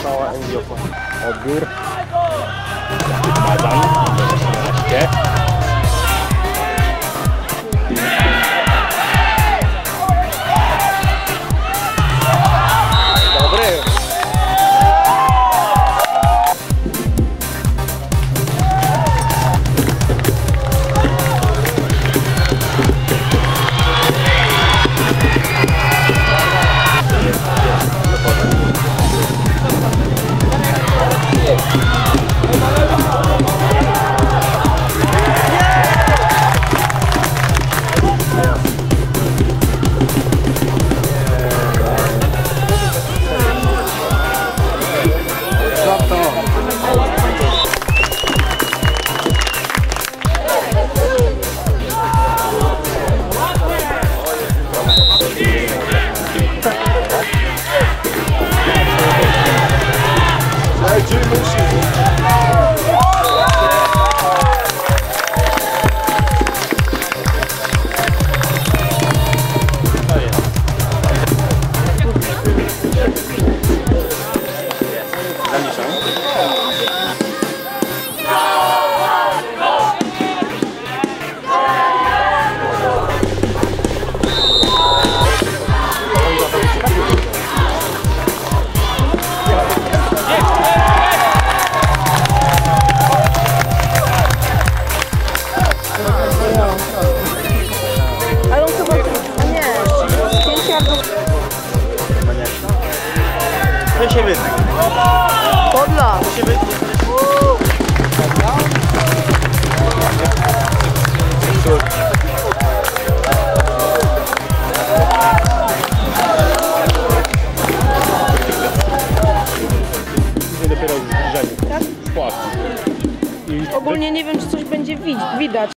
Sawang in die Badan. Oke. Stop, stop. Albo To się wytnie. podla. To się wytnie. Później dopiero w zbliżeniu. Tak? I Ogólnie nie wiem, czy coś będzie wi- widać.